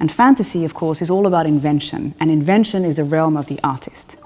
And fantasy, of course, is all about invention, and invention is the realm of the artist.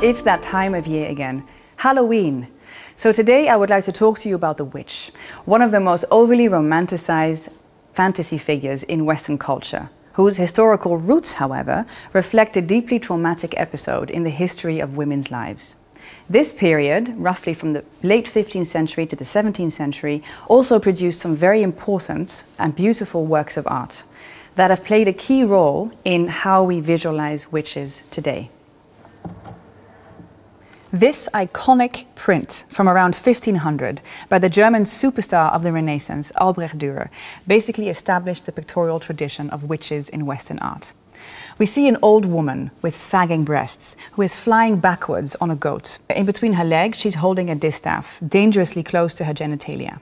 It's that time of year again, Halloween. So today I would like to talk to you about the witch, one of the most overly romanticized fantasy figures in Western culture, whose historical roots, however, reflect a deeply traumatic episode in the history of women's lives. This period, roughly from the late 15th century to the 17th century, also produced some very important and beautiful works of art that have played a key role in how we visualize witches today. This iconic print from around 1500 by the German superstar of the Renaissance, Albrecht Dürer, basically established the pictorial tradition of witches in Western art. We see an old woman with sagging breasts who is flying backwards on a goat. In between her legs, she's holding a distaff, dangerously close to her genitalia.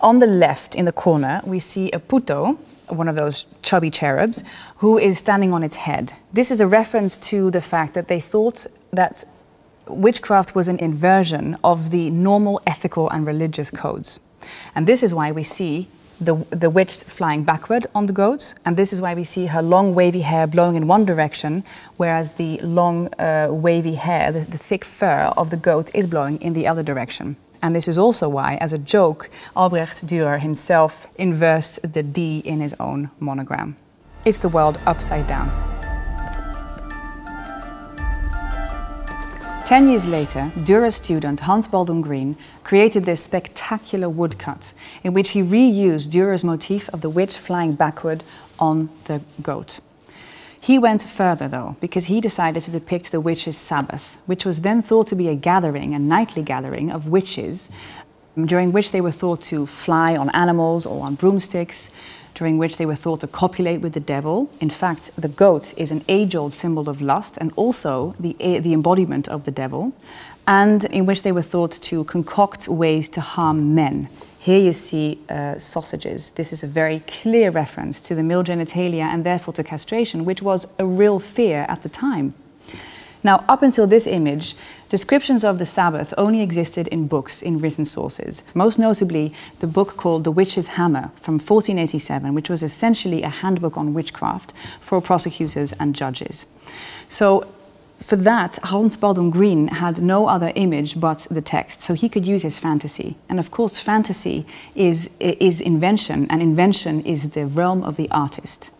On the left, in the corner, we see a putto, one of those chubby cherubs, who is standing on its head. This is a reference to the fact that they thought that witchcraft was an inversion of the normal ethical and religious codes. And this is why we see the, the witch flying backward on the goat, and this is why we see her long wavy hair blowing in one direction, whereas the long uh, wavy hair, the, the thick fur of the goat, is blowing in the other direction. And this is also why, as a joke, Albrecht Dürer himself inversed the D in his own monogram. It's the world upside down. Ten years later, Dürer's student Hans Baldung Grien created this spectacular woodcut in which he reused Dürer's motif of the witch flying backward on the goat. He went further though, because he decided to depict the witch's Sabbath, which was then thought to be a gathering, a nightly gathering of witches, during which they were thought to fly on animals or on broomsticks, during which they were thought to copulate with the devil. In fact, the goat is an age old symbol of lust and also the, the embodiment of the devil, and in which they were thought to concoct ways to harm men. Here you see uh, sausages. This is a very clear reference to the male genitalia and therefore to castration, which was a real fear at the time. Now, up until this image, descriptions of the Sabbath only existed in books, in written sources. Most notably, the book called The Witch's Hammer from 1487, which was essentially a handbook on witchcraft for prosecutors and judges. So, for that, Hans Baldung Grien had no other image but the text, so he could use his fantasy. And of course, fantasy is, is invention, and invention is the realm of the artist.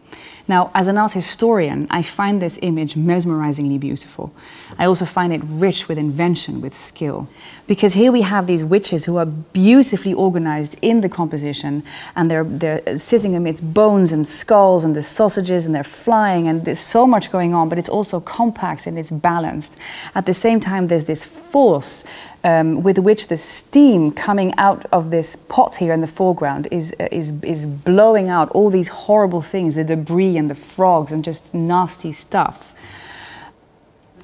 Now, as an art historian, I find this image mesmerizingly beautiful. I also find it rich with invention, with skill. Because here we have these witches who are beautifully organized in the composition, and they're, they're sitting amidst bones and skulls and the sausages, and they're flying, and there's so much going on, but it's also compact and it's balanced. At the same time, there's this force um, with which the steam coming out of this pot here in the foreground is, uh, is, is blowing out all these horrible things, the debris and the frogs and just nasty stuff.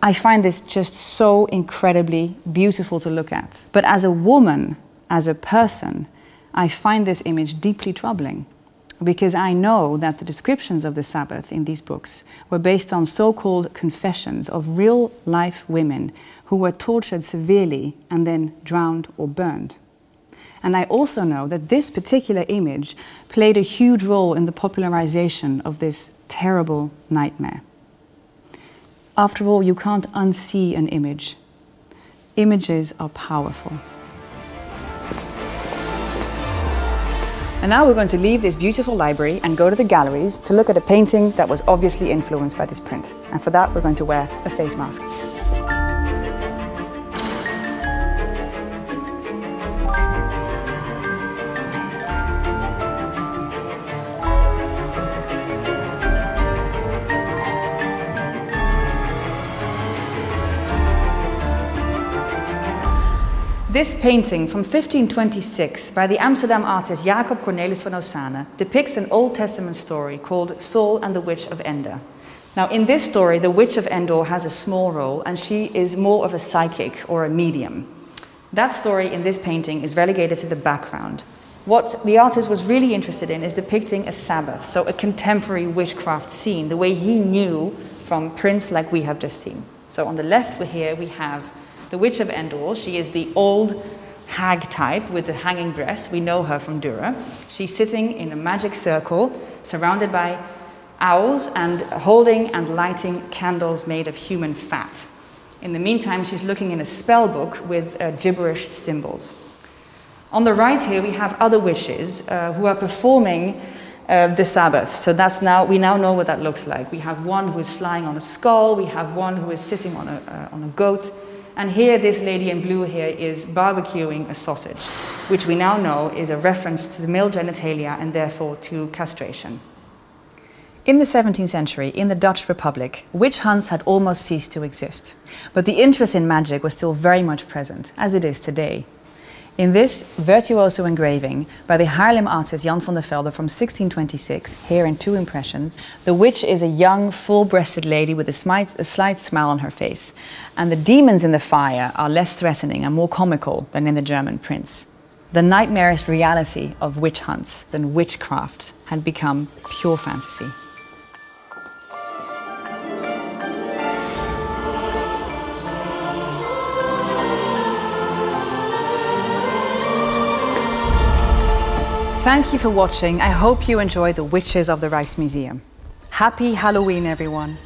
I find this just so incredibly beautiful to look at. But as a woman, as a person, I find this image deeply troubling because I know that the descriptions of the Sabbath in these books were based on so called confessions of real life women who were tortured severely and then drowned or burned. And I also know that this particular image played a huge role in the popularization of this terrible nightmare. After all, you can't unsee an image. Images are powerful. And now we're going to leave this beautiful library and go to the galleries to look at a painting that was obviously influenced by this print. And for that, we're going to wear a face mask. This painting from 1526 by the Amsterdam artist Jacob Cornelis van Oostsanen depicts an Old Testament story called Saul and the Witch of Endor. Now, in this story, the Witch of Endor has a small role and she is more of a psychic or a medium. That story in this painting is relegated to the background. what the artist was really interested in is depicting a Sabbath, so a contemporary witchcraft scene, the way he knew from prints like we have just seen. So on the left here we have the Witch of Endor. She is the old hag type with the hanging breast. We know her from Dürer. She's sitting in a magic circle surrounded by owls and holding and lighting candles made of human fat. In the meantime, she's looking in a spell book with uh, gibberish symbols. On the right here, we have other witches uh, who are performing uh, the Sabbath. So that's now, we now know what that looks like. We have one who is flying on a skull, we have one who is sitting on a, uh, on a goat, and here, this lady in blue here is barbecuing a sausage, which we now know is a reference to the male genitalia and therefore to castration. In the 17th century, in the Dutch Republic, witch hunts had almost ceased to exist. But the interest in magic was still very much present, as it is today. In this virtuoso engraving by the Haarlem artist Jan van der Velde from 1626, here in two impressions, the witch is a young, full-breasted lady with a, slight, a slight smile on her face, and the demons in the fire are less threatening and more comical than in the German prints. The nightmarish reality of witch hunts than witchcraft had become pure fantasy. Thank you for watching. I hope you enjoy the Witches of the Rijksmuseum. Happy Halloween, everyone.